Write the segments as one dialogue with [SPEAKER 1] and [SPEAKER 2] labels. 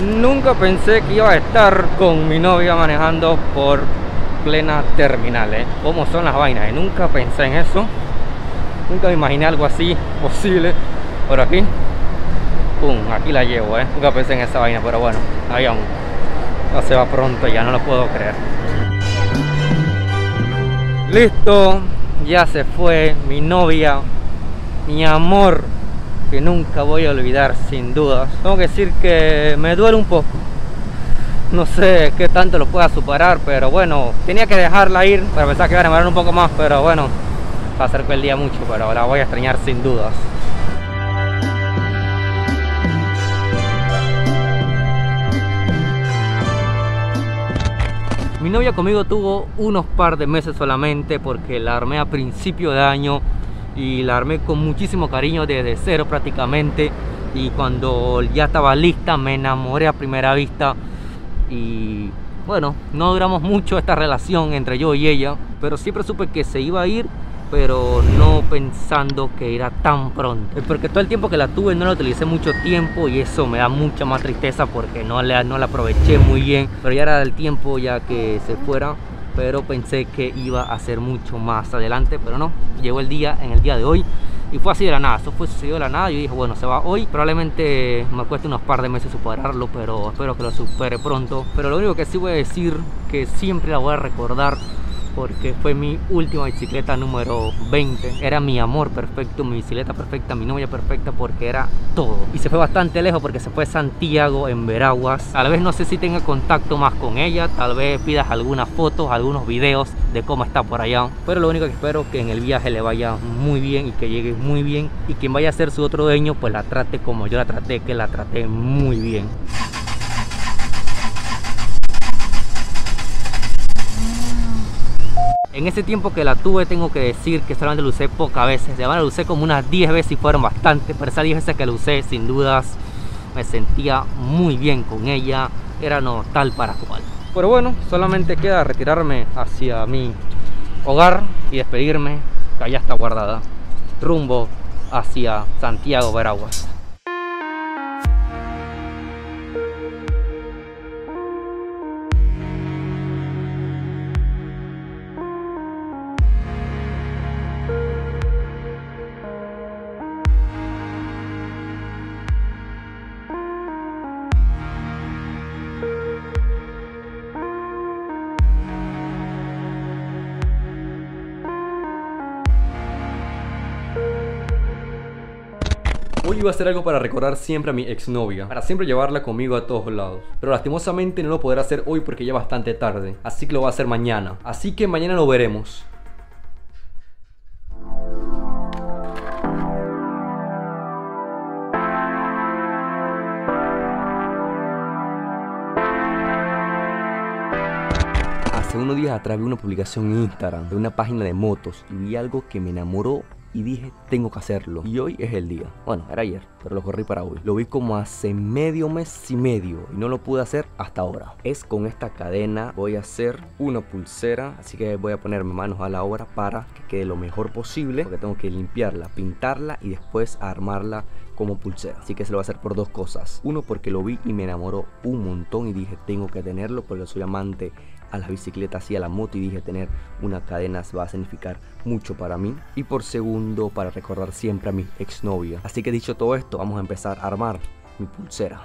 [SPEAKER 1] Nunca pensé que iba a estar con mi novia manejando por plena terminal, ¿eh? ¿Cómo son las vainas? ¿eh? Nunca pensé en eso. Nunca me imaginé algo así posible. Por aquí, pum, aquí la llevo, ¿eh? Nunca pensé en esa vaina, pero bueno, ahí aún. No se va pronto, ya no lo puedo creer. Listo, ya se fue mi novia, mi amor, que nunca voy a olvidar sin dudas. Tengo que decir que me duele un poco. No sé qué tanto lo pueda superar, pero bueno, tenía que dejarla ir para pensar que iba a demorar un poco más, pero bueno, acercó el día mucho, pero la voy a extrañar sin dudas. Mi novia conmigo tuvo unos par de meses solamente porque la armé a principio de año y la armé con muchísimo cariño desde cero prácticamente y cuando ya estaba lista me enamoré a primera vista y bueno, no duramos mucho esta relación entre yo y ella, pero siempre supe que se iba a ir pero no pensando que era tan pronto. Porque todo el tiempo que la tuve no la utilicé mucho tiempo y eso me da mucha más tristeza porque no la, no la aproveché muy bien. Pero ya era el tiempo ya que se fuera, pero pensé que iba a ser mucho más adelante, pero no. Llegó el día, en el día de hoy. Y fue así de la nada, eso fue sucedido de la nada. Yo dije, bueno, se va hoy. Probablemente me cueste unos par de meses superarlo, pero espero que lo supere pronto. Pero lo único que sí voy a decir, que siempre la voy a recordar porque fue mi última bicicleta número 20. Era mi amor perfecto, mi bicicleta perfecta, mi novia perfecta, porque era todo. Y se fue bastante lejos porque se fue a Santiago, en Veraguas. Tal vez no sé si tenga contacto más con ella, tal vez pidas algunas fotos, algunos videos de cómo está por allá. Pero lo único que espero es que en el viaje le vaya muy bien y que llegue muy bien. Y quien vaya a ser su otro dueño, pues la trate como yo la traté, que la traté muy bien. En ese tiempo que la tuve tengo que decir que solamente la usé pocas veces. De la usé como unas 10 veces y fueron bastante. Pero esas 10 veces que la usé sin dudas me sentía muy bien con ella. Era no tal para cual. Pero bueno, solamente queda retirarme hacia mi hogar y despedirme. Que allá está guardada. Rumbo hacia Santiago Veraguas. Hoy iba a hacer algo para recordar siempre a mi exnovia, para siempre llevarla conmigo a todos lados. Pero lastimosamente no lo podré hacer hoy porque ya es bastante tarde, así que lo voy a hacer mañana. Así que mañana lo veremos. Hace unos días atrás vi una publicación en Instagram de una página de motos y vi algo que me enamoró y dije, tengo que hacerlo. Y hoy es el día. Bueno, era ayer, pero lo corrí para hoy. Lo vi como hace medio mes y medio y no lo pude hacer hasta ahora. Es con esta cadena, voy a hacer una pulsera, así que voy a ponerme manos a la obra para que quede lo mejor posible, porque tengo que limpiarla, pintarla y después armarla como pulsera. Así que se lo voy a hacer por dos cosas. Uno porque lo vi y me enamoró un montón y dije, tengo que tenerlo porque soy amante a las bicicletas y a la moto y dije tener una cadena va a significar mucho para mí y por segundo para recordar siempre a mi exnovia. Así que dicho todo esto, vamos a empezar a armar mi pulsera,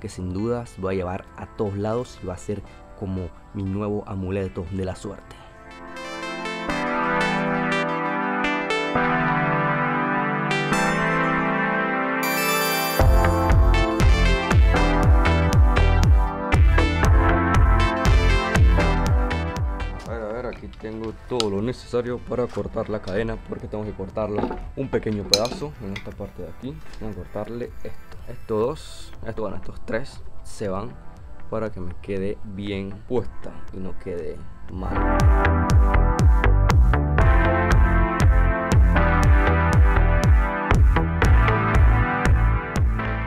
[SPEAKER 1] que sin dudas voy a llevar a todos lados y va a ser como mi nuevo amuleto de la suerte. Tengo todo lo necesario para cortar la cadena porque tengo que cortarla un pequeño pedazo en esta parte de aquí. Voy a cortarle esto estos dos estos bueno estos tres se van para que me quede bien puesta y no quede mal.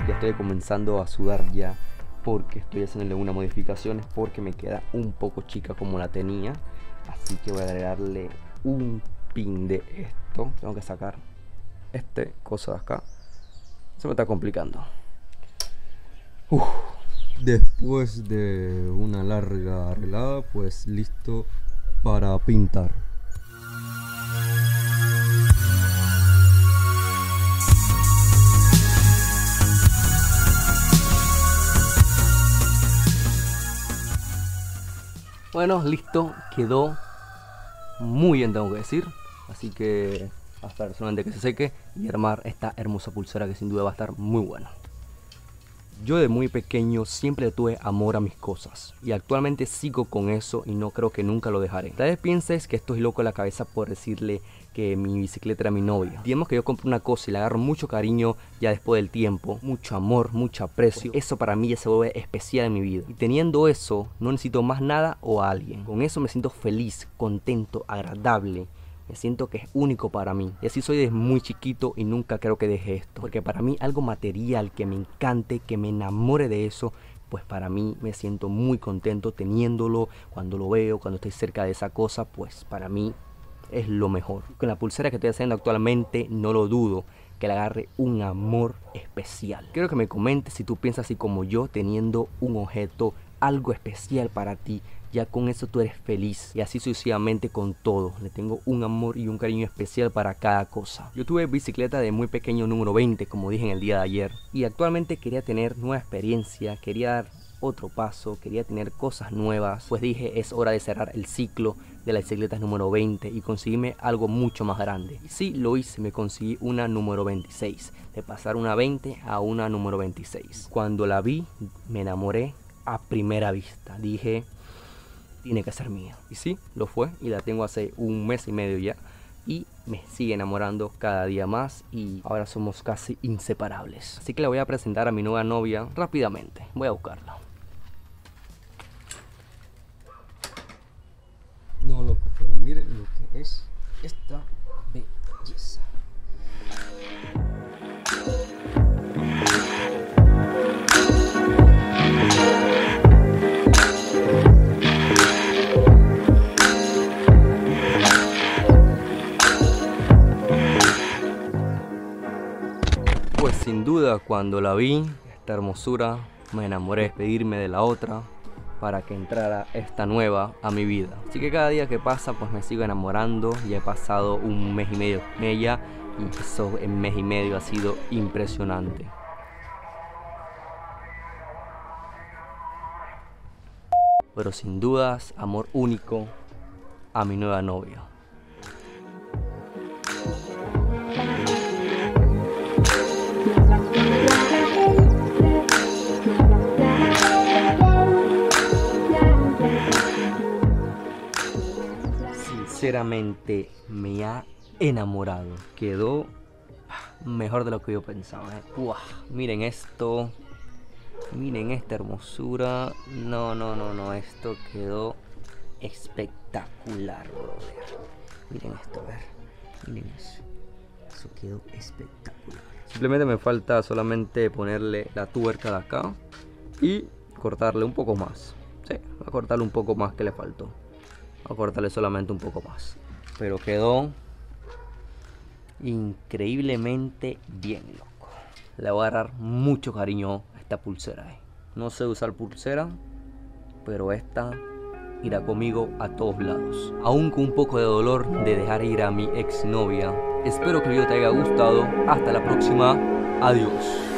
[SPEAKER 1] Ya estoy comenzando a sudar ya porque estoy haciéndole unas modificaciones porque me queda un poco chica como la tenía así que voy a agregarle un pin de esto. Tengo que sacar este cosa de acá. Se me está complicando.
[SPEAKER 2] Después de una larga arreglada, pues listo para pintar.
[SPEAKER 1] Bueno, listo, quedó muy bien tengo que decir. Así que a esperar solamente que se seque y armar esta hermosa pulsera que sin duda va a estar muy buena. Yo de muy pequeño siempre tuve amor a mis cosas y actualmente sigo con eso y no creo que nunca lo dejaré. Tal vez pienses que estoy loco en la cabeza por decirle que mi bicicleta era mi novia. Digamos que yo compro una cosa y le agarro mucho cariño ya después del tiempo, mucho amor, mucho aprecio. Eso para mí ya se vuelve especial en mi vida. Y teniendo eso, no necesito más nada o a alguien. Con eso me siento feliz, contento, agradable siento que es único para mí. Y así soy desde muy chiquito y nunca creo que deje esto. Porque para mí algo material que me encante, que me enamore de eso, pues para mí me siento muy contento teniéndolo. Cuando lo veo, cuando estoy cerca de esa cosa, pues para mí es lo mejor. Con la pulsera que estoy haciendo actualmente, no lo dudo que le agarre un amor especial. Quiero que me comentes si tú piensas así como yo, teniendo un objeto, algo especial para ti, ya con eso tú eres feliz. Y así sucesivamente con todo. Le tengo un amor y un cariño especial para cada cosa. Yo tuve bicicleta de muy pequeño número 20, como dije en el día de ayer. Y actualmente quería tener nueva experiencia, quería dar otro paso, quería tener cosas nuevas. Pues dije, es hora de cerrar el ciclo de las bicicletas número 20 y conseguirme algo mucho más grande. Y sí, lo hice, me conseguí una número 26. De pasar una 20 a una número 26. Cuando la vi, me enamoré a primera vista. Dije, tiene que ser mía. Y sí, lo fue y la tengo hace un mes y medio ya. Y me sigue enamorando cada día más y ahora somos casi inseparables. Así que le voy a presentar a mi nueva novia rápidamente. Voy a buscarla.
[SPEAKER 2] No, loco, pero miren lo que es esta belleza.
[SPEAKER 1] Sin duda, cuando la vi, esta hermosura, me enamoré de despedirme de la otra para que entrara esta nueva a mi vida. Así que cada día que pasa, pues me sigo enamorando. Ya he pasado un mes y medio con ella y eso en mes y medio ha sido impresionante. Pero sin dudas, amor único a mi nueva novia. Sinceramente me ha enamorado. Quedó mejor de lo que yo pensaba. ¿eh? miren esto. Miren esta hermosura. No, no, no, no. Esto quedó espectacular, brother. Miren esto, a ver. Miren eso. Eso quedó espectacular. Simplemente me falta solamente ponerle la tuerca de acá y cortarle un poco más. Sí, voy a cortarle un poco más que le faltó a cortarle solamente un poco más. Pero quedó increíblemente bien loco. Le voy a dar mucho cariño a esta pulsera eh. no sé usar pulsera pero esta irá conmigo a todos lados. Aún con un poco de dolor de dejar ir a mi exnovia espero que el video te haya gustado. Hasta la próxima. Adiós